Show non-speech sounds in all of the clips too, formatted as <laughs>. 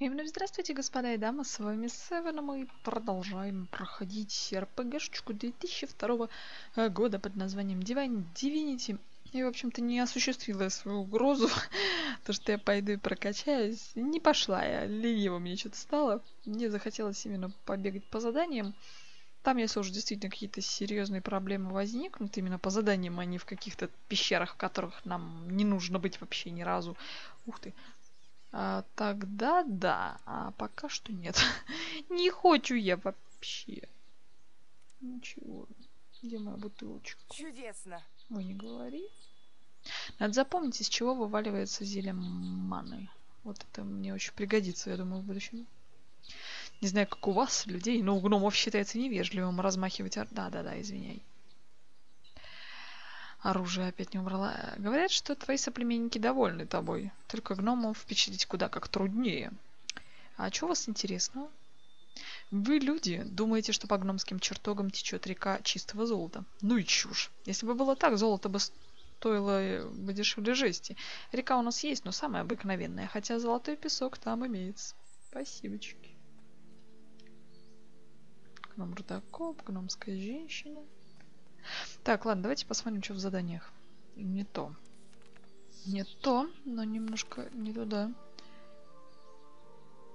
Именно здравствуйте, господа и дамы, с вами Севен, мы продолжаем проходить РПГшечку 2002 э, года под названием Divine Divinity. И, в общем-то, не осуществила свою угрозу, <laughs> то, что я пойду и прокачаюсь. Не пошла я, лениво мне что-то стало. Мне захотелось именно побегать по заданиям. Там, если уже действительно какие-то серьезные проблемы возникнут, именно по заданиям, а не в каких-то пещерах, в которых нам не нужно быть вообще ни разу. Ух ты, а, тогда да, а пока что нет. <laughs> Не хочу я вообще. Ничего. Где моя бутылочка? Чудесно. Ой, не говори. Надо запомнить, из чего вываливается зелье маны. Вот это мне очень пригодится, я думаю, в будущем. Не знаю, как у вас, людей, но у гномов считается невежливым размахивать... Да-да-да, извиняй оружие опять не убрала. Говорят, что твои соплеменники довольны тобой. Только гномов впечатлить куда как труднее. А что у вас интересного? Вы, люди, думаете, что по гномским чертогам течет река чистого золота. Ну и чушь. Если бы было так, золото бы стоило бы дешевле жести. Река у нас есть, но самая обыкновенная, хотя золотой песок там имеется. Спасибочки. Гном рудокоп, гномская женщина. Так, ладно, давайте посмотрим, что в заданиях. Не то. Не то, но немножко не туда.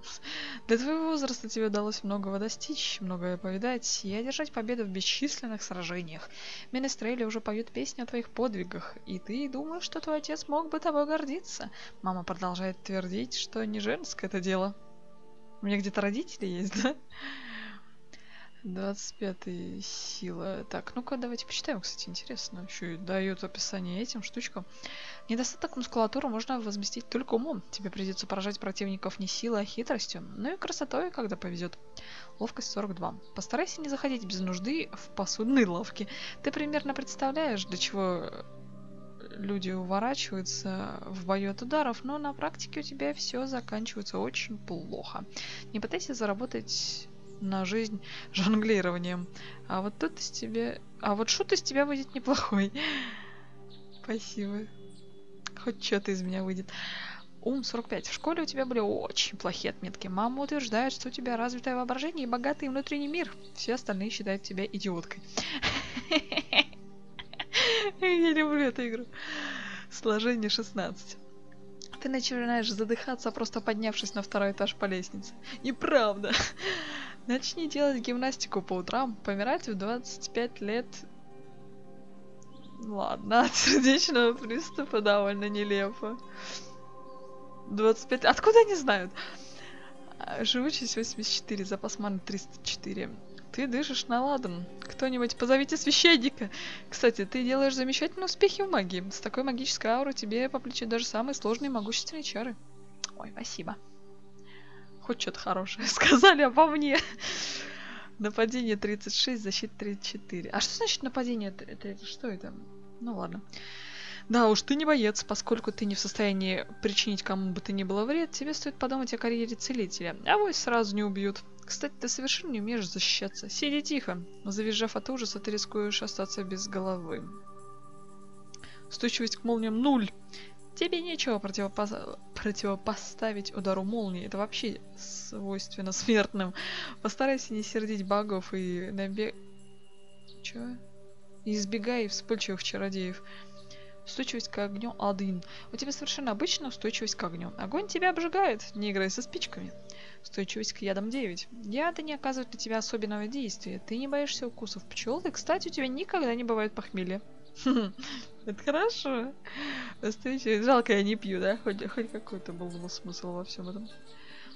<laughs> Для твоего возраста тебе удалось многого достичь, многое повидать и одержать победу в бесчисленных сражениях. Менестрейли уже поют песни о твоих подвигах, и ты думаешь, что твой отец мог бы тобой гордиться. Мама продолжает твердить, что не женское это дело. У меня где-то родители есть, <laughs> да? 25 сила. Так, ну-ка давайте почитаем, кстати, интересно. Еще и дает описание этим штучкам. Недостаток мускулатуры можно возместить только умом. Тебе придется поражать противников не силой, а хитростью. Ну и красотой, когда повезет. Ловкость 42. Постарайся не заходить без нужды в посудные ловки. Ты примерно представляешь, для чего люди уворачиваются в бою от ударов, но на практике у тебя все заканчивается очень плохо. Не пытайся заработать на жизнь жонглированием. А вот тут из тебя... А вот шут из тебя выйдет неплохой. <laughs> Спасибо. Хоть что-то из меня выйдет. Ум 45. В школе у тебя были очень плохие отметки. Мама утверждает, что у тебя развитое воображение и богатый внутренний мир. Все остальные считают тебя идиоткой. <laughs> Я люблю эту игру. Сложение 16. Ты начинаешь задыхаться, просто поднявшись на второй этаж по лестнице. Неправда. <laughs> Начни делать гимнастику по утрам. Помирать в 25 лет... Ладно, <laughs> от сердечного приступа довольно нелепо. 25... Откуда они знают? Живучесть 84, запас маны 304. Ты дышишь на ладан. Кто-нибудь позовите священника. Кстати, ты делаешь замечательные успехи в магии. С такой магической аурой тебе по плечу даже самые сложные могущественные чары. Ой, спасибо. Хоть что-то хорошее <laughs> сказали обо мне. Нападение 36, защита 34. А что значит нападение? Это, это, это что это? Ну ладно. Да уж, ты не боец, поскольку ты не в состоянии причинить кому бы то ни было вред, тебе стоит подумать о карьере целителя. А вось сразу не убьют. Кстати, ты совершенно не умеешь защищаться. Сиди тихо. Завизжав от ужаса, ты рискуешь остаться без головы. Устойчивость к молниям нуль. Тебе нечего противопо... противопоставить удару молнии. Это вообще свойственно смертным. Постарайся не сердить багов и набег... Чё? избегай вспыльчивых чародеев. Устойчивость к огню один. У тебя совершенно обычная устойчивость к огню. Огонь тебя обжигает. Не играй со спичками. Устойчивость к ядам 9. Яды не оказывают на тебя особенного действия. Ты не боишься укусов пчел. И, кстати, у тебя никогда не бывает похмелья. <laughs> Это хорошо. Устойчивость. Жалко, я не пью, да? Хоть, хоть какой-то был смысл во всем этом.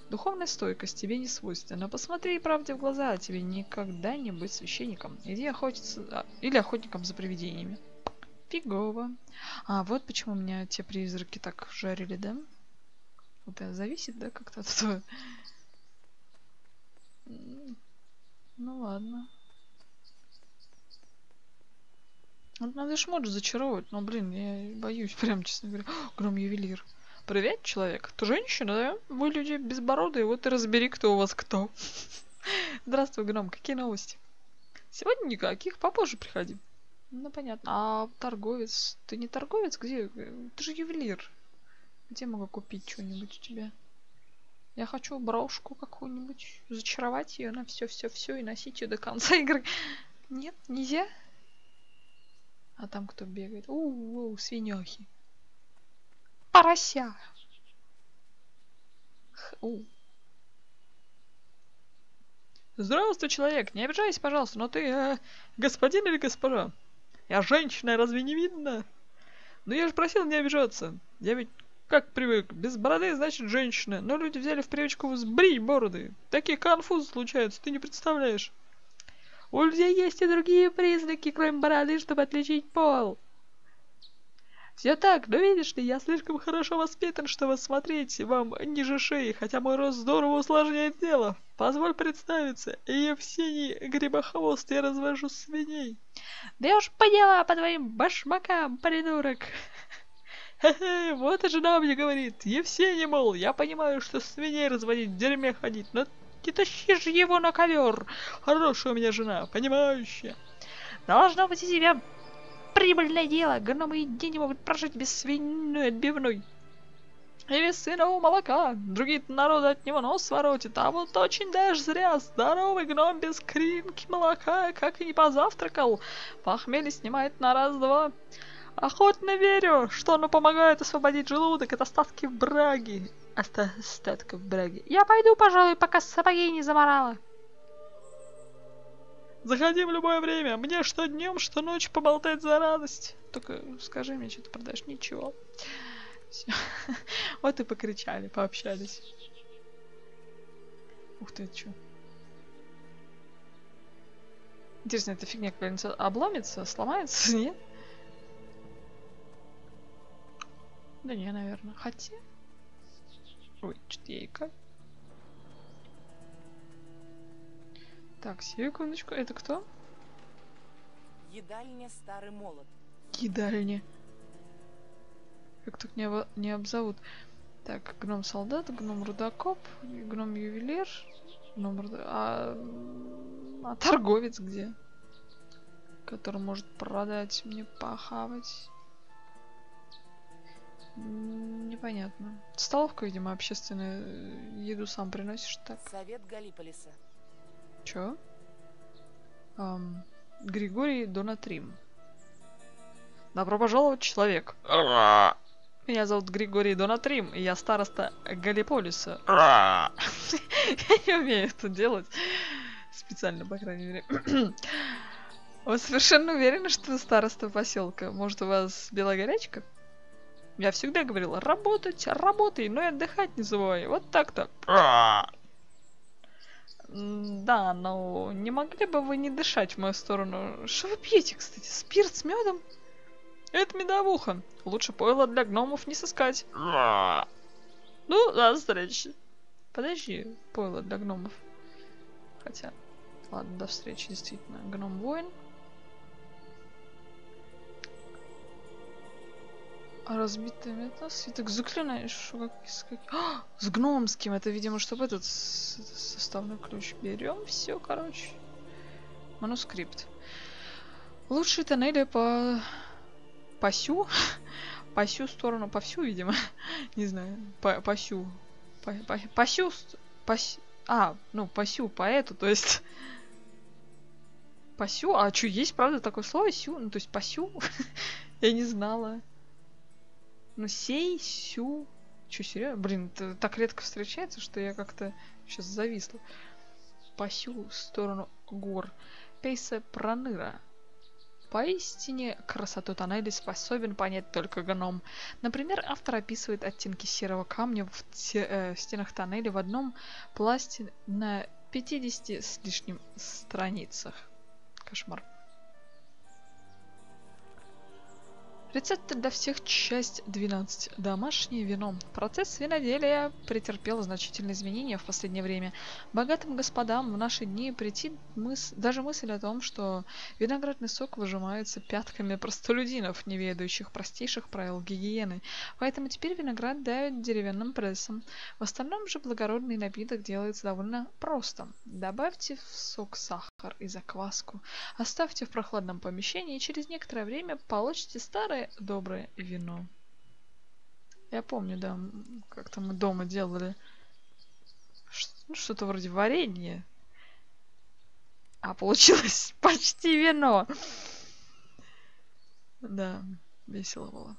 Духовная стойкость тебе не свойственна. Посмотри правде в глаза, тебе никогда не быть священником. Иди охотиться... А, или охотником за привидениями. Фигово. А, вот почему меня те призраки так жарили, да? Вот это зависит, да, как-то от этого? Ну ладно. Вот надо ж может зачаровывать, но, блин, я боюсь, <laughs> прям, честно говоря. <gasps> Гром ювелир. Привет, человек. Ты женщина, да? Вы люди безбородые, вот и разбери, кто у вас кто. <laughs> Здравствуй, Гном, какие новости? Сегодня никаких, попозже приходи. Ну, понятно. А торговец? Ты не торговец? Где? Ты же ювелир. Где могу купить что-нибудь у тебя? Я хочу брошку какую-нибудь, зачаровать ее на все-все-все и носить ее до конца <laughs> игры. Нет, нельзя? А там кто бегает? У-у-у, свинехи. Порося. Х- у. Здравствуй, человек. Не обижайся, пожалуйста, но ты э, господин или госпожа? Я женщина, разве не видно? Ну я же просил не обижаться. Я ведь как привык, без бороды значит женщина, но люди взяли в привычку сбрить бороды. Такие конфузы случаются, ты не представляешь. У людей есть и другие признаки, кроме бороды, чтобы отличить пол. Все так, но видишь ли, я слишком хорошо воспитан, чтобы смотреть вам ниже шеи, хотя мой рост здорово усложняет дело. Позволь представиться, Евсений Грибохвост, я развожу свиней. Да я уж поняла по твоим башмакам, придурок. <laughs> Хе-хе, вот и жена мне говорит, Евсений, мол, я понимаю, что свиней разводить, дерьме ходить, но не тащи же его на ковер. Хорошая у меня жена, понимающая. Должно быть у тебя прибыльное дело. Гномы и день не могут прожить без свиной отбивной. Или сынового молока. Другие народы от него нос воротят, а вот очень даже зря. Здоровый гном без кринки молока, как и не позавтракал. Похмелье снимает на раз-два. Охотно верю, что оно помогает освободить желудок от остатки браги. Оста остатков браги. Я пойду, пожалуй, пока сапоги не заморала. Заходи в любое время. Мне что днем, что ночью поболтать за радость. Только скажи мне, что ты продаешь. Ничего. Всё. <laughs> Вот и покричали, пообщались. Ух ты, чё? Интересно, эта фигня какая-нибудь обломится, сломается, <laughs> нет? Да не, наверное. Хотя... Ой, икаю. Так, секундочку. Это кто? Едальня Старый Молот. Едальня. Как тут не, обо- не обзовут. Так, гном-солдат, гном-рудокоп, гном-ювелир, гном а, м, а торговец где? Который может продать мне похавать. Непонятно. Столовка, видимо, общественная. э, Еду сам приносишь так. Совет Галиполиса. Чё? Ам, Григорий Донатрим. Добро пожаловать, человек. Меня зовут Григорий Донатрим, и я староста Галиполиса. <laughs> Я не умею это делать. Специально, по крайней мере. <clears throat> Вы совершенно уверены, что вы староста поселка? Может, у вас белогорячка? Я всегда говорила, работать, работай, но и отдыхать не забывай. Вот так-то. М, Да, но не могли бы вы не дышать в мою сторону? Что вы пьете, кстати? Спирт с медом? Это медовуха. Лучше пойло для гномов не сыскать. Ну, до встречи. Подожди, пойло для гномов. Хотя, ладно, до встречи, действительно. Гном-воин. Разбитый металл, свиток заклинаешь, как, как- А, с гномским, это, видимо, чтобы этот с- составной ключ берем, все, короче. Манускрипт. Лучшие тоннели по... по сю? <laughs> по сю сторону, по всю, видимо. <laughs> Не знаю, по, по сю. По, по, по сю... ст- По, с- а, ну, по сю, по эту, то есть... <laughs> По сю? А что, есть, правда, такое слово сю? Ну, то есть по сю? Я не знала. Ну, сей, сю. Че, серьезно? Блин, это так редко встречается, что я как-то сейчас зависла. По сю сторону гор. Пейса проныра. Поистине, красоту тоннелей способен понять только гном. Например, автор описывает оттенки серого камня в, те- э, стенах тоннеля в одном пласте на 50 с лишним страницах. Кошмар. Рецепты для всех, часть 12. Домашнее вино. Процесс виноделия претерпел значительные изменения в последнее время. Богатым господам в наши дни прийти мыс... даже мысль о том, что виноградный сок выжимается пятками простолюдинов, не ведающих простейших правил гигиены. Поэтому теперь виноград давят деревянным прессом. В остальном же благородный напиток делается довольно просто. Добавьте в сок сахар и закваску, оставьте в прохладном помещении и через некоторое время получите старое доброе вино. Я помню, да, как-то мы дома делали ну, что-то вроде варенья. А получилось <laughs> почти вино. Да, весело было.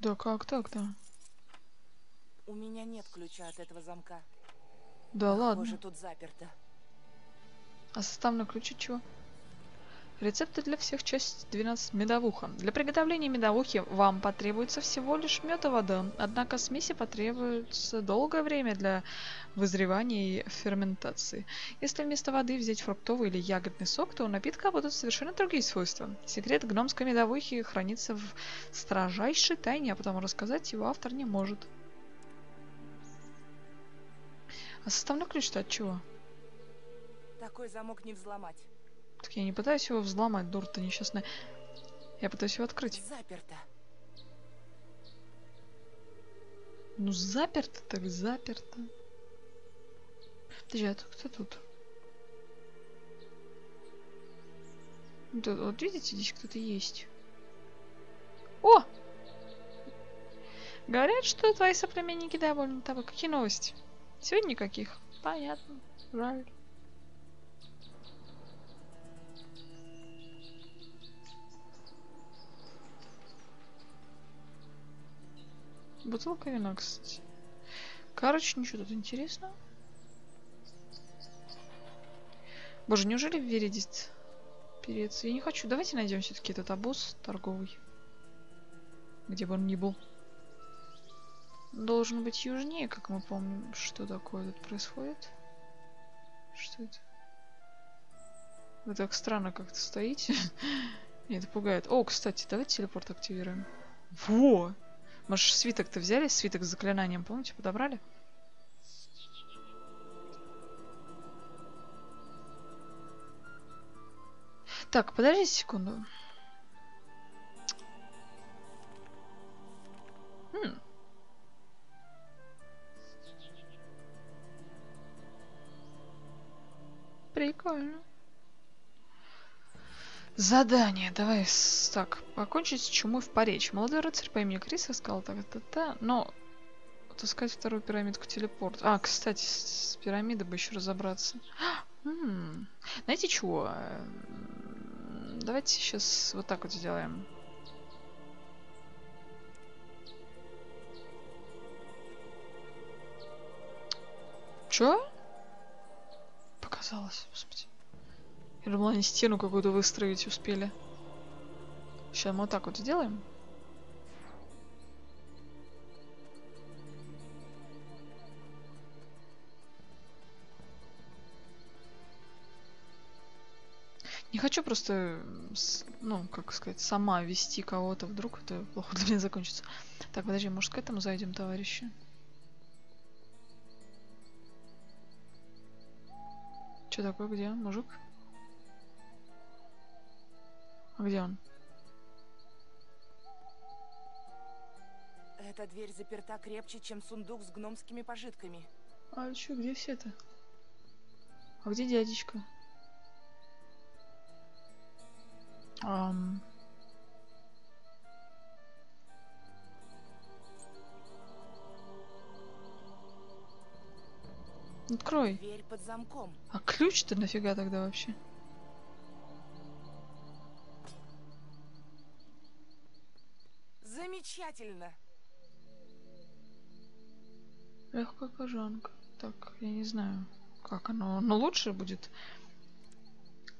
Да как так-то? У меня нет ключа от этого замка. Да ладно. Тут заперто. А составной ключ от чего? Рецепты для всех, часть 12, медовуха. Для приготовления медовухи вам потребуется всего лишь мед и вода, однако смеси потребуется долгое время для вызревания и ферментации. Если вместо воды взять фруктовый или ягодный сок, то у напитка будут совершенно другие свойства. Секрет гномской медовухи хранится в строжайшей тайне, а потому рассказать его автор не может. А составной ключ-то от чего? Такой замок не взломать. Так я не пытаюсь его взломать, дур-то несчастная. Я пытаюсь его открыть. Заперто. Ну заперто так заперто. Подожди, а тут кто тут? Вот, вот видите, здесь кто-то есть. О! Говорят, что твои соплеменники довольны тобой. Какие новости? Сегодня никаких. Понятно. Жаль. Бутылка вина, кстати. Короче, ничего тут интересного. Боже, неужели веридит перец? Я не хочу. Давайте найдем все-таки этот обоз торговый. Где бы он ни был. Должен быть южнее, как мы помним. Что такое тут происходит? Что это? Вы так странно как-то стоите. <laughs> Это пугает. О, кстати, давайте телепорт активируем. Во! Может, свиток-то взяли? Свиток с заклинанием, помните, подобрали? Так, подождите секунду. М. Прикольно. Задание. Давай так, покончить с чумой в поречь. Молодой рыцарь по имени Крис сказал так та та но отыскать вторую пирамидку телепорт. А, кстати, с, с пирамидой бы еще разобраться. <gasps> М, Знаете чего? Давайте сейчас вот так вот сделаем. Чё? Показалось, господи. Я думала, они стену какую-то выстроить успели. Сейчас мы вот так вот сделаем. Не хочу просто, ну, как сказать, сама вести кого-то. Вдруг это плохо для меня закончится. Так, подожди, может к этому зайдем, товарищи? Что такое? Где он, мужик? А где он? Эта дверь заперта крепче, чем сундук с гномскими пожитками. А чё, где все-то? А где дядечка? Ам. Открой. Дверь под замком. А ключ-то нафига тогда вообще? Замечательно. Легкая кожанка. Так, я не знаю, как оно. Но лучше будет,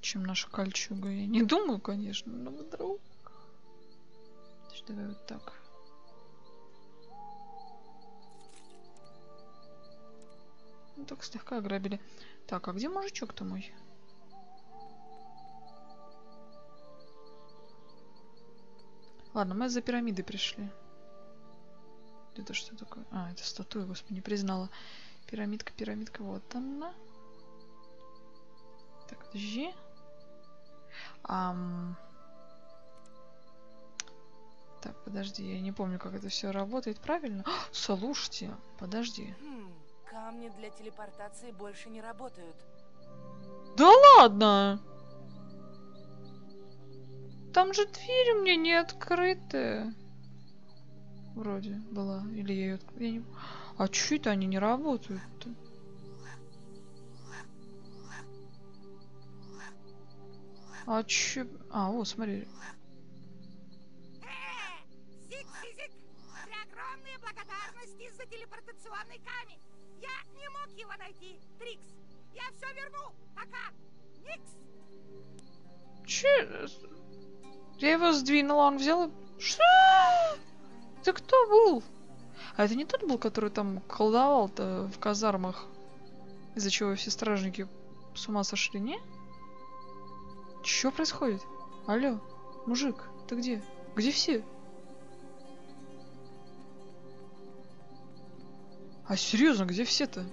чем наша кольчуга. Я не думаю, конечно, но вдруг. Значит, давай вот так. Ну, так слегка ограбили. Так, а где мужичок-то мой? Ладно, мы за пирамидой пришли. Это что такое? А, это статуя, господи, не признала. Пирамидка, пирамидка, вот она. Так, подожди. Ам. Так, подожди, я не помню, как это все работает правильно. А, слушайте, подожди. Камни для телепортации больше не работают. Да ладно! Там же дверь у меня не открытая. Вроде была. Или я ее... Я не... А чё это они не работают-то? А чё... А, вот, смотри. Зик-зик, при огромные благодарности за телепортационный камень. Я не мог его найти, Трикс. Я все верну. Пока. Никс. Че? Я его сдвинула, он взял. Что? Ты кто был? А это не тот был, который там колдовал-то в казармах? Из-за чего все стражники с ума сошли, не? Что происходит? Алло, мужик, ты где? Где все? А серьезно, где все-то?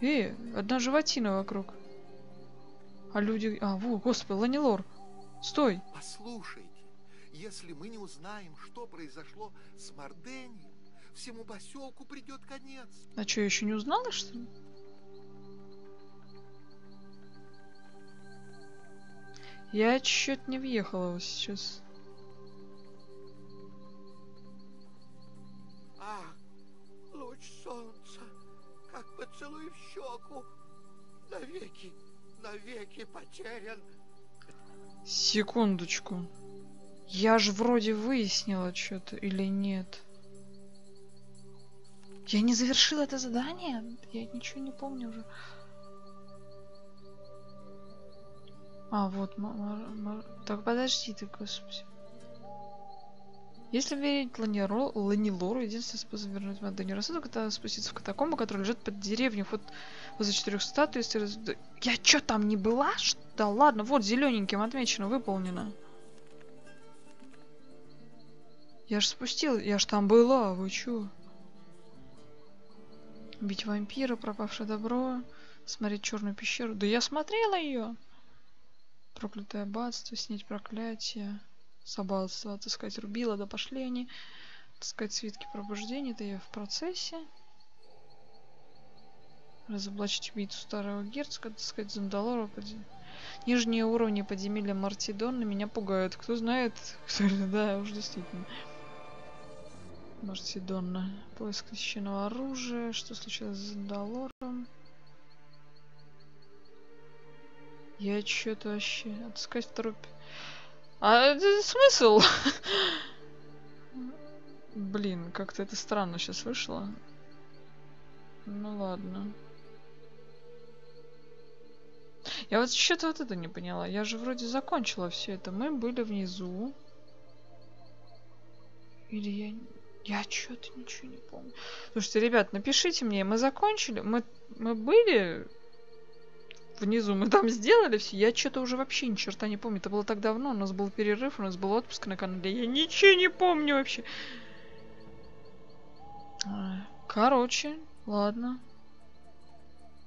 Эй, одна животина вокруг. А люди... А, во, господи, Ланилор. Стой. Послушайте, если мы не узнаем, что произошло с Мардением, всему поселку придет конец. А что, еще не узнала, что ли? Я чё-то не въехала сейчас. Щеку, навеки, навеки потерян. Секундочку. Я же вроде выяснила что-то или нет. Я не завершила это задание? Я ничего не помню уже. А, вот. Так, подожди ты, господи. Если верить Ланиро, Ланилору, единственный способ вернуть Мадонни рассудок, это спуститься в катакомбу, которая лежит под деревней. Вот возле четырех статуй. если Я чё, там не была? Да ладно, вот зелененьким отмечено, выполнено. Я ж спустил, я ж там была, вы чё? Бить вампира, пропавшее добро, смотреть черную пещеру. Да я смотрела ее. Проклятое аббатство, снять проклятие. С аббатства отыскать рубила, да пошли они. Отыскать свитки пробуждения, это я в процессе. Разоблачить убийцу старого герцога, отыскать Зандалора. Поди... Нижние уровни подземелья Мартидона меня пугают. Кто знает, <laughs> кто да, уж действительно. Мартидонна. Поиск священного оружия. Что случилось с Зандалором? Я что-то вообще... Отыскать второй... А это смысл? Блин, как-то это странно сейчас вышло. Ну ладно. Я вот что-то вот это не поняла. Я же вроде закончила все это. Мы были внизу. Или я... Я что-то ничего не помню. Слушайте, ребят, напишите мне, мы закончили? Мы, мы были внизу, мы там сделали все. Я что-то уже вообще ни черта не помню. Это было так давно, у нас был перерыв, у нас был отпуск на канале. Я ничего не помню вообще. Короче, ладно.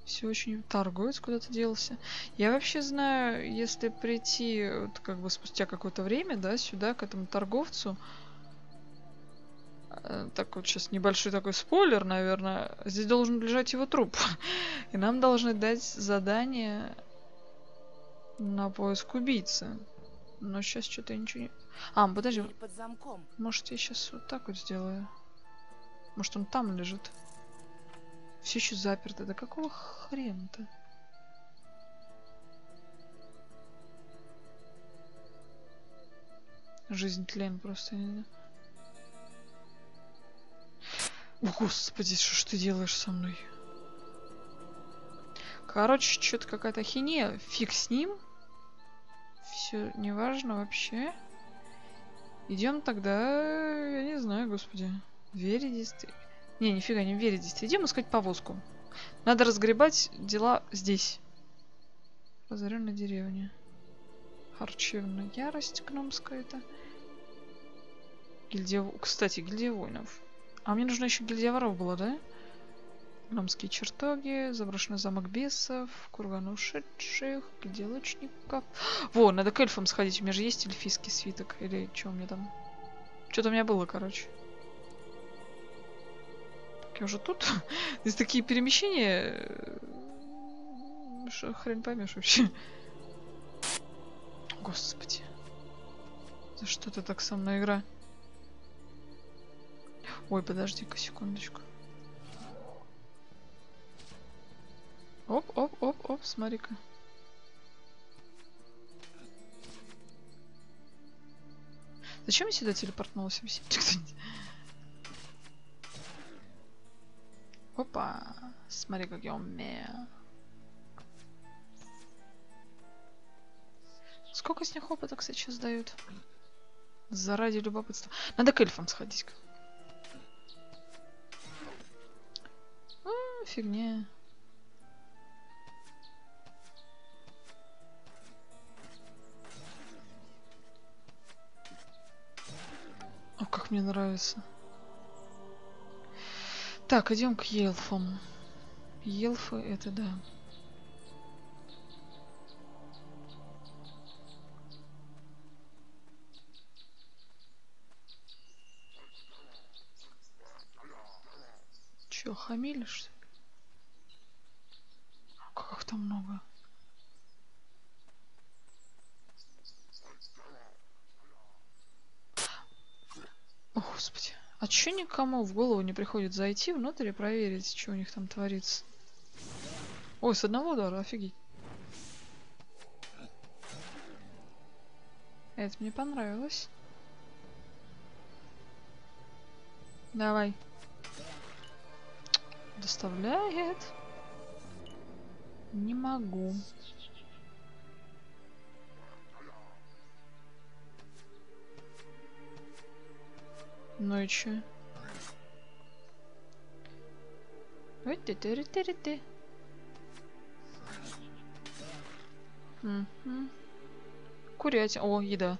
Все очень... Торговец куда-то делся. Я вообще знаю, если прийти вот как бы спустя какое-то время, да, сюда, к этому торговцу, так вот сейчас небольшой такой спойлер, наверное, здесь должен лежать его труп. <laughs> И нам должны дать задание на поиск убийцы. Но сейчас что-то ничего не... А, подожди, под замком. может я сейчас вот так вот сделаю? Может он там лежит? Все еще заперто. Да какого хрена-то? Жизнь тлен просто. я не знаю. Господи, что ж ты делаешь со мной? Короче, что-то какая-то хинея. Фиг с ним. Все неважно вообще. Идем тогда, я не знаю, господи. Веридист. Не, нифига не веридист. Идем искать повозку. Надо разгребать дела здесь. Разоренная деревня. Харчевная ярость гномская это. Гильдия... Кстати, гильдия воинов. А мне нужна еще гильдия воров была, да? Гномские чертоги, заброшенный замок бесов, курган ушедших, гильдия лучников. <gasps> Во, надо к эльфам сходить. У меня же есть эльфийский свиток. Или что у меня там? Что-то у меня было, короче. Так я уже тут. <laughs> Здесь такие перемещения. э, Что хрен поймешь вообще. <laughs> Господи. За что ты так со мной игра? Ой, подожди-ка секундочку. Оп, оп, оп, оп, смотри-ка. Зачем я сюда кто-нибудь? Опа, смотри, как я умею. Сколько с них опыта, кстати, сейчас дают? Заради любопытства. Надо к эльфам сходить. А, фигня. О, как мне нравится. Так, идем к елфам. Елфы это да. Чё, хамили, там много? О, Господи. А чё никому в голову не приходит зайти внутрь и проверить, что у них там творится? Ой, с одного удара, офигеть. Это мне понравилось. Давай. Доставляет. Не могу. Ну и чё? Ой, ты ты ты ты ты. Курять. О, еда.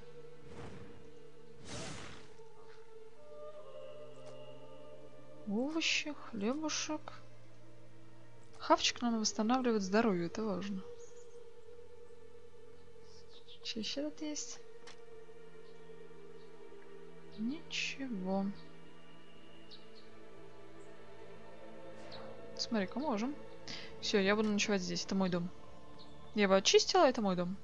Овощи, хлебушек. Хавчик нам восстанавливает здоровье, это важно. Что еще тут есть? Ничего. Смотри-ка, можем. Все, я буду ночевать здесь. Это мой дом. Я его очистила, это мой дом.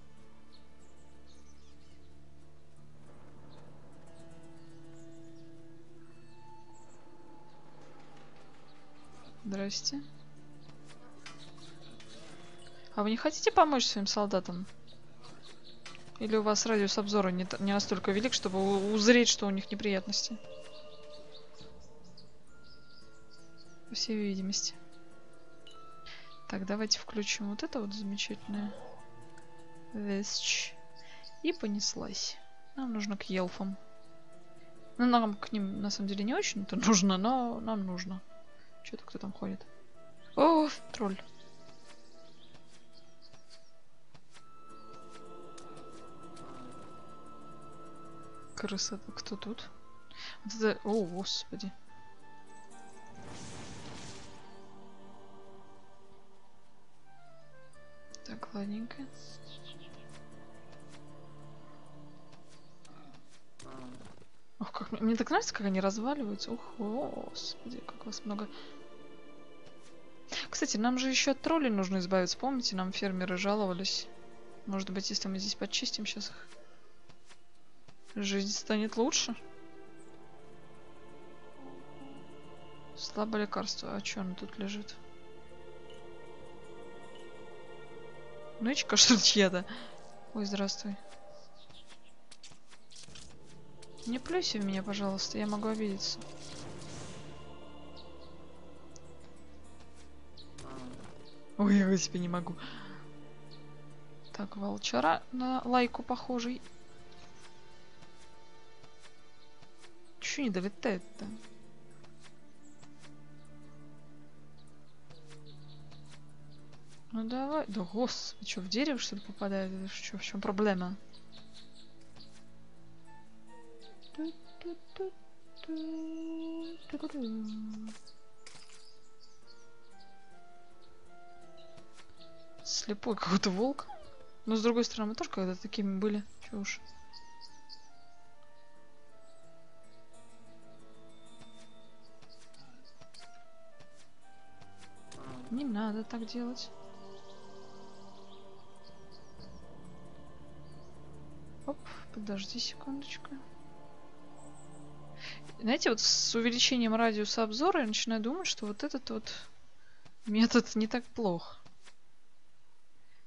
Здрасте. А вы не хотите помочь своим солдатам? Или у вас радиус обзора не, не настолько велик, чтобы узреть, что у них неприятности? По всей видимости. Так, давайте включим вот это вот замечательное. Вещь. И понеслась. Нам нужно к елфам. Ну, нам к ним на самом деле не очень-то нужно, но нам нужно. Что-то кто там ходит. О, тролль. Красота. Кто тут? Вот это... О, господи. Так, ладненько. Ох, как мне, мне так нравится, как они разваливаются. Ух, господи, как вас много. Кстати, нам же еще от троллей нужно избавиться. Помните, нам фермеры жаловались. Может быть, если мы здесь почистим сейчас их, жизнь станет лучше. Слабое лекарство. А что оно тут лежит? Нычка, что ли, чья-то? Ой, здравствуй. Не плюйся в меня, пожалуйста, я могу обидеться. Ой, я себе не могу. Так, волчара на лайку похожий. Чё не долетает-то? Ну давай. Да господи, что, в дерево что ли попадает? Что, в чем проблема? Слепой какой-то волк. Но с другой стороны, мы тоже когда-то такими были. Чё уж. Не надо так делать. Оп, подожди секундочку. Знаете, вот с увеличением радиуса обзора я начинаю думать, что вот этот вот метод не так плох.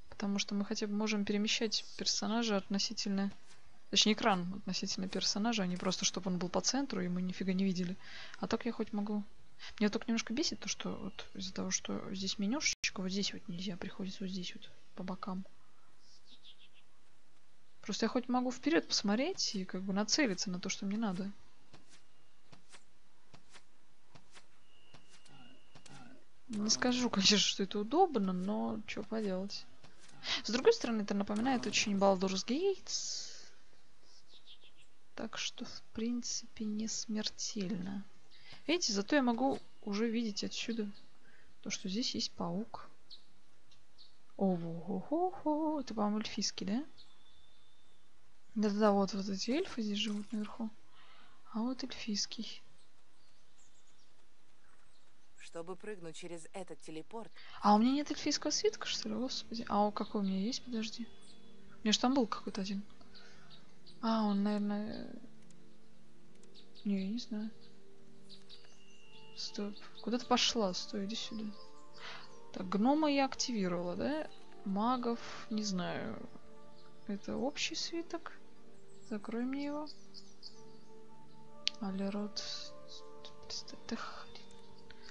Потому что мы хотя бы можем перемещать персонажа относительно... Точнее, экран относительно персонажа, а не просто, чтобы он был по центру, и мы нифига не видели. А так я хоть могу... Меня только немножко бесит то, что вот из-за того, что здесь менюшечка, вот здесь вот нельзя, приходится вот здесь вот по бокам. Просто я хоть могу вперед посмотреть и как бы нацелиться на то, что мне надо. Не скажу, конечно, что это удобно, но что поделать. С другой стороны, это напоминает очень Baldur's Gates. Так что, в принципе, не смертельно. Видите, зато я могу уже видеть отсюда то, что здесь есть паук. Ого-го-го, это, по-моему, эльфийский, да? Да-да-да, вот, вот эти эльфы здесь живут наверху. А вот эльфийский. Чтобы прыгнуть через этот телепорт, А у меня нет эльфийского свитка, что ли? Господи. А о, какой у меня есть? Подожди. У меня же там был какой-то один. А, он, наверное... Не, я не знаю. Стоп. Куда ты пошла? Стой, иди сюда. Так, гнома я активировала, да? Магов, не знаю. Это общий свиток. Закрой мне его. Алерот.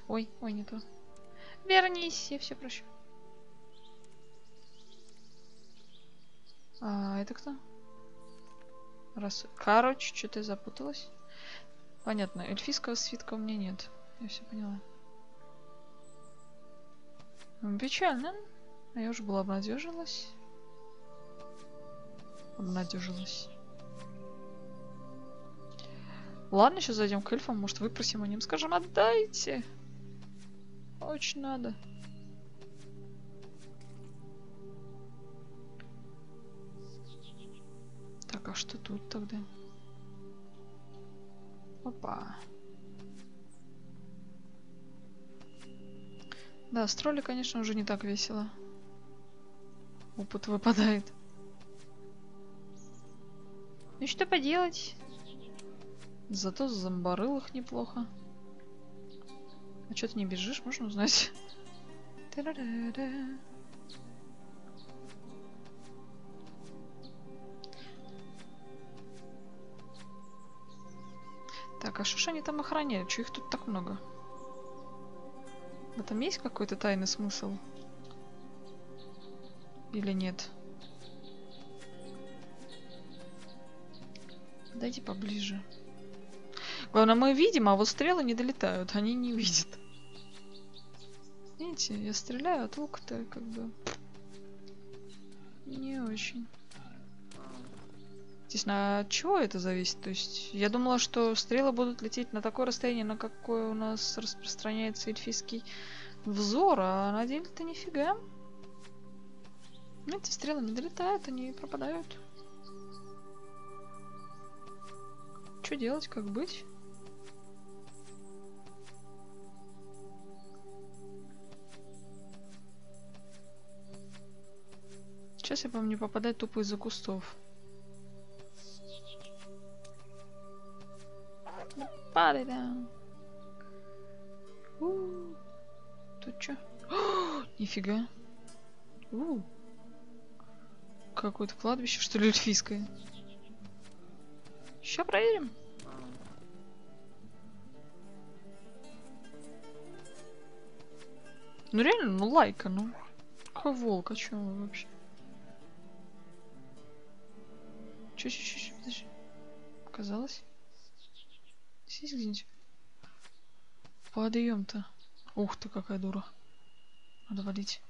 Ой, ой, не то. Вернись, я все прощу. А, это кто? Раз... Короче, что-то я запуталась. Понятно, эльфийского свитка у меня нет. Я все поняла. Печально. А я уже была обнадежилась. Обнадежилась. Ладно, сейчас зайдем к эльфам, может выпросим у них, скажем, отдайте. Очень надо. Так, а что тут тогда? Опа. Да, с тролли, конечно, уже не так весело. Опыт выпадает. Ну что поделать? Зато зомбарыл их неплохо. А что ты не бежишь, можно узнать? Так, а что ж они там охраняют? Че их тут так много? В этом есть какой-то тайный смысл? Или нет? Дайте поближе. Главное, мы видим, а вот стрелы не долетают. Они не видят. Видите, я стреляю, а толку-то как бы не очень. Естественно, от чего это зависит? То есть, я думала, что стрелы будут лететь на такое расстояние, на какое у нас распространяется эльфийский взор, а на деле-то нифига. Эти стрелы не долетают, они пропадают. Что делать, как быть? Сейчас я, по-моему, не попадать тупо из-за кустов. Падай, да. У, Тут что? <gasps> Нифига. У. Какое-то кладбище, что ли, эльфийское. Сейчас проверим. Ну реально, ну лайка, ну. Какой волк, о чем вы вообще? Чё, чё, чё, подожди. Показалось? Здесь где-нибудь? Подъем-то. Ух ты, какая дура. Надо валить.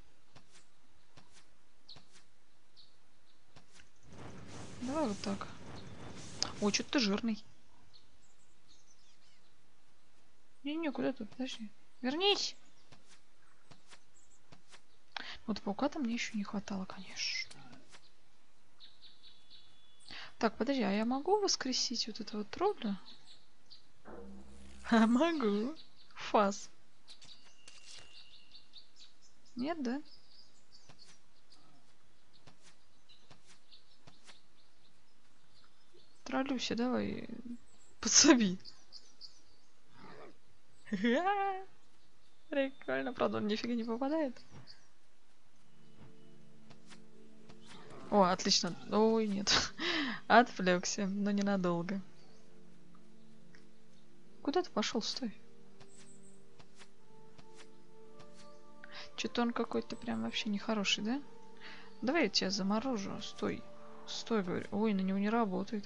Давай вот так. Ой, что ты жирный. Не-не, куда ты? Подожди. Вернись! Вот паука-то мне еще не хватало, конечно. Так, подожди, а я могу воскресить вот этого тролля? <laughs> А могу. Фас. Нет, да? Троллюся, давай. Подсоби. <laughs> Прикольно, правда, он нифига не попадает. О, отлично. Ой, нет. <laughs> Отвлекся, но ненадолго. Куда ты пошел? Стой. Что-то он какой-то прям вообще нехороший, да? Давай я тебя заморожу. Стой. Стой, говорю. Ой, на него не работает.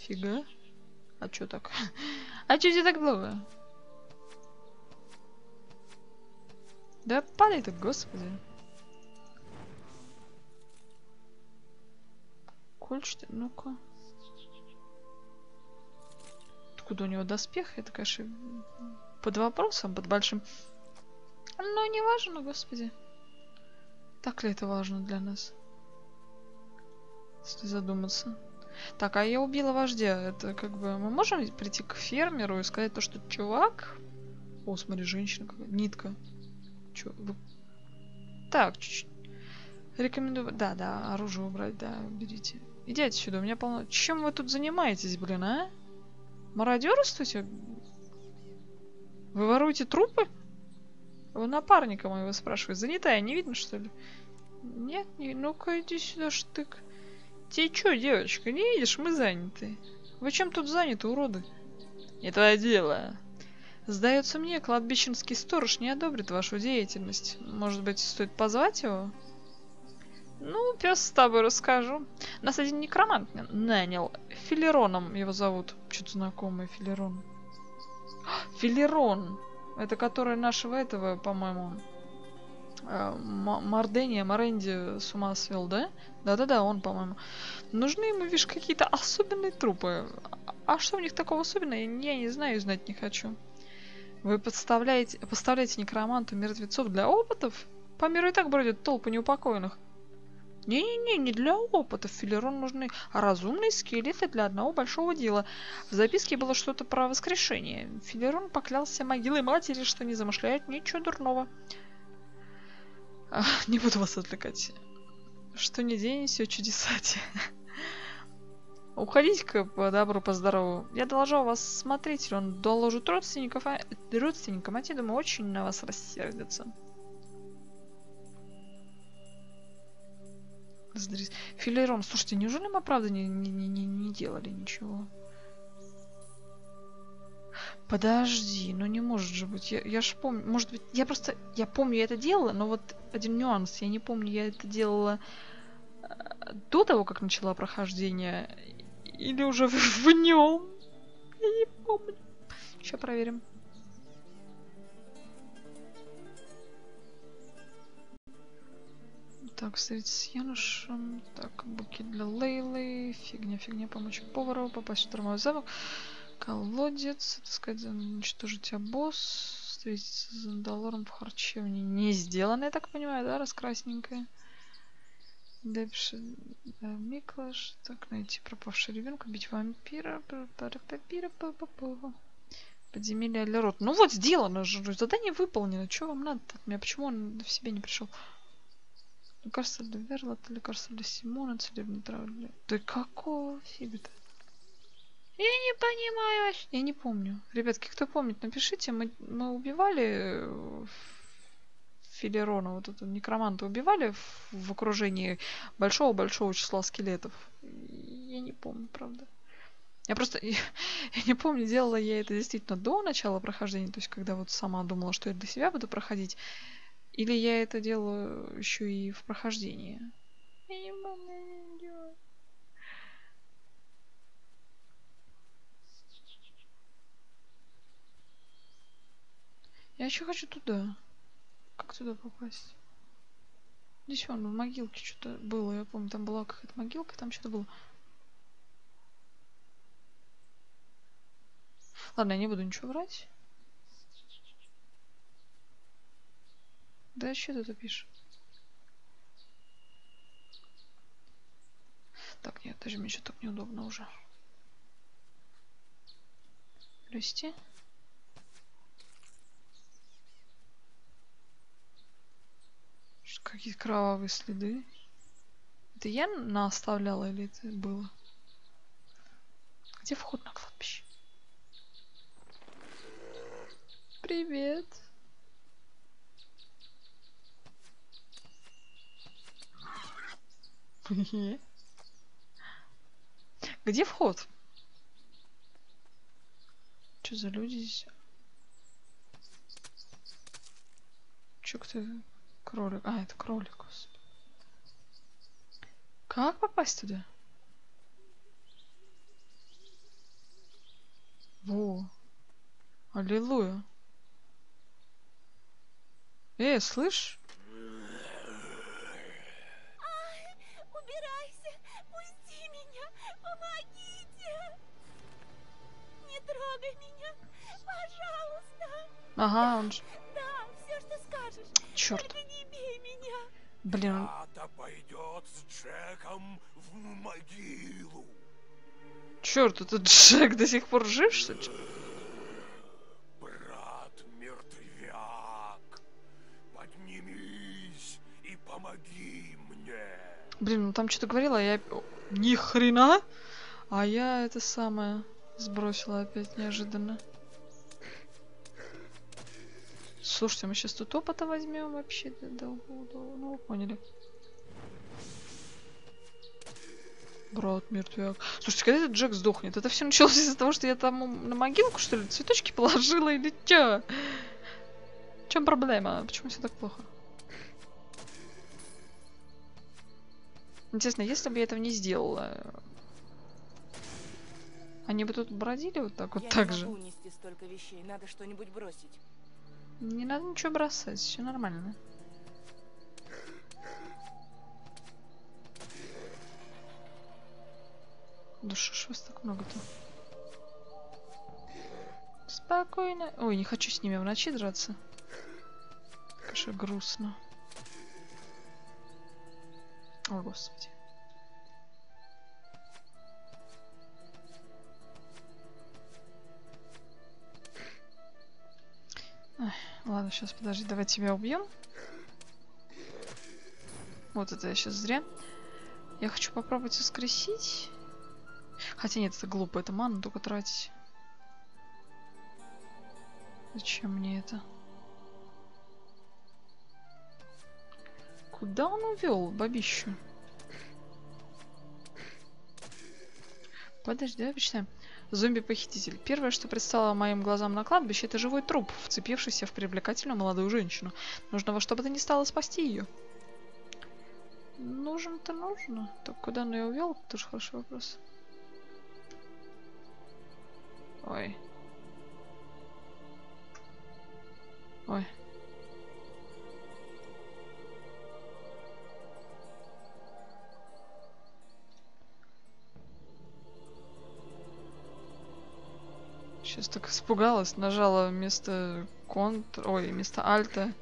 Фига. А чё так? <laughs> А чё тебе так плохо? Да падай ты, господи. Кольчатый, ну-ка. Откуда у него доспех? Это, конечно, под вопросом, под большим... Но не важно, господи. Так ли это важно для нас? Если задуматься. Так, а я убила вождя. Это как бы... Мы можем прийти к фермеру и сказать то, что чувак... О, смотри, женщина какая. Нитка. Чё? Вы... Так, чуть-чуть. Рекомендую... Да, да, оружие убрать, да, берите. Иди отсюда, у меня полно... Чем вы тут занимаетесь, блин, а? Мародерствуете? Вы воруете трупы? У напарника моего спрашивают. Занятая, не видно, что ли? Нет, не... ну-ка иди сюда, штык. Тебе чё, девочка, не видишь, мы заняты. Вы чем тут заняты, уроды? Не твое дело. Сдается мне, кладбищенский сторож не одобрит вашу деятельность. Может быть, стоит позвать его? Ну, пес с тобой расскажу. Нас один некромант нанял. Филероном его зовут. Что-то знакомый Филерон. <gasps> Филерон! Это который нашего этого, по-моему, э, Мардения, Маренди с ума свел, да? Да-да-да, он, по-моему. Нужны ему, видишь, какие-то особенные трупы. А что в них такого особенного, я не знаю и знать не хочу. Вы подставляете, поставляете некроманту мертвецов для опытов? По миру и так бродят толпы неупокоенных. Не-не-не, не для опытов. Филерон нужны разумные скелеты для одного большого дела. В записке было что-то про воскрешение. Филерон поклялся могилой матери, что не замышляет ничего дурного. Ах, не буду вас отвлекать. Что не день, все чудесати. Уходите-ка по добру, по здорову. Я доложу вас смотритель, он доложит родственников, а... родственникам, а те, думаю, очень на вас рассердятся. Филерон, слушайте, неужели мы правда не, не, не, не делали ничего? Подожди, ну не может же быть. Я, я ж помню, может быть, я просто, я помню, я это делала, но вот один нюанс, я не помню, я это делала э, до того, как начала прохождение, или уже в, в нем. Я не помню. Сейчас проверим. Так, встретиться с Янушем. Так, буки для Лейлы. Фигня, фигня, помочь повару. Попасть в штурмовой замок. Колодец. Так сказать, уничтожить обоз. Встретиться с Зандалором в харчевне. Не сделано, я так понимаю, да, раскрасненькая. Дальше да, Миклаш. Так, найти пропавшего ребенка, бить вампира. Папира, Подземелье для. Ну вот, сделано же. Задание выполнено. Что вам надо от меня? Почему он в себе не пришел? Лекарство для Верлота, лекарство для Симона, целебный трав для... Да какого фига-то? Я не понимаю. Я не помню. Ребятки, кто помнит, напишите. Мы, мы убивали э, Филерона, вот этого некроманта убивали в, в окружении большого-большого числа скелетов. Я не помню, правда. Я просто <laughs> я, я не помню, делала я это действительно до начала прохождения, то есть когда вот сама думала, что я для себя буду проходить. Или я это делаю еще и в прохождении? Я не помню, я еще хочу туда. Как туда попасть? Здесь вон, в могилке что-то было. Я помню, там была какая-то могилка, там что-то было. Ладно, я не буду ничего врать. Да что ты тут пишешь? Так, нет, даже мне что-то так неудобно уже. Прости. Какие кровавые следы. Это я наоставляла или это было? Где вход на кладбище? привет. Где вход? Что за люди здесь? Чё кто? Кролик. А, это кролик. Как попасть туда? Во. Аллилуйя. Эй, слышь? Трогай меня! Пожалуйста! Ага, он же... Да, все, что скажешь. Черт. Только не бей меня! Блин, он- Ата пойдет с Джеком в могилу. черт, этот Джек до сих пор жив, что ли? Брат мертвяк, поднимись и помоги мне. Блин, ну там что-то говорила, а я... Ни хрена! А я это самое сбросила опять неожиданно. Слушайте, мы сейчас тут опыта возьмем вообще. Да, да, да, ну, вы поняли. Брат мертвяк. Слушайте, когда этот Джек сдохнет? Это все началось из-за того, что я там на могилку, что ли, цветочки положила или чё? В чем проблема? Почему все так плохо? Интересно, если бы я этого не сделала, они бы тут бродили вот так вот Я так не же? нести столько вещей. Надо что-нибудь бросить. Не надо ничего бросать, все нормально. Да что ж вас так много-то? Спокойно. Ой, не хочу с ними в ночи драться. Конечно, грустно. О, господи. Ай, ладно, сейчас подожди, давай тебя убьем. Вот это я сейчас зря. Я хочу попробовать воскресить. Хотя нет, это глупо, это ману только тратить. Зачем мне это? Куда он увел бабищу? Подожди, давай почитаем. Зомби-похититель. Первое, что предстало моим глазам на кладбище, это живой труп, вцепившийся в привлекательную молодую женщину. Нужно во что бы то ни стало спасти ее. Нужен-то нужно. Так куда он ее увел? Тоже хороший вопрос. Ой. Ой. Сейчас так испугалась, нажала вместо контр... Ой, вместо альта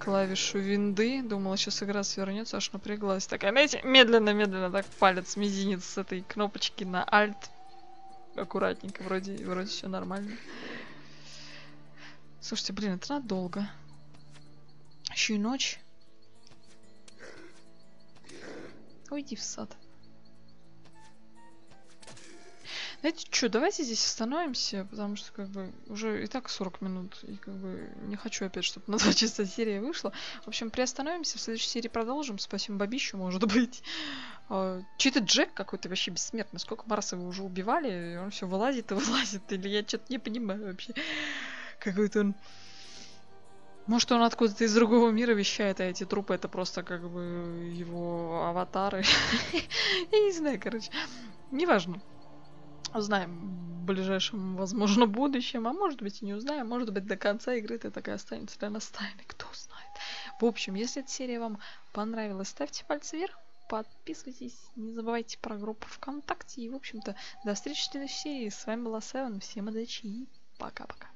клавишу винды. Думала, сейчас игра свернется, аж напряглась. Такая, знаете, медленно-медленно так палец, мизинец с этой кнопочки на альт. Аккуратненько, вроде, вроде все нормально. Слушайте, блин, это надолго. Еще и ночь. Уйди в сад. Знаете что, давайте здесь остановимся, потому что как бы уже и так 40 минут, и как бы не хочу опять, чтобы на <laughs> 2 часа серия вышла. В общем, приостановимся, в следующей серии продолжим. Спасибо Бабищу, может быть. А, Чей-то Джек какой-то вообще бессмертный. Сколько раз его уже убивали, и он все вылазит и <laughs> вылазит. Или я что-то не понимаю вообще. Какой-то он... Может, он откуда-то из другого мира вещает, а эти трупы это просто как бы его аватары. <laughs> Я не знаю, короче. Неважно. Узнаем в ближайшем, возможно, будущем. А может быть и не узнаем. Может быть, до конца игры это такая останется для нас тайной. Кто знает. В общем, если эта серия вам понравилась, ставьте пальцы вверх. Подписывайтесь, не забывайте про группу ВКонтакте. И, в общем-то, до встречи в следующей серии. С вами была Севен. Всем удачи и пока-пока.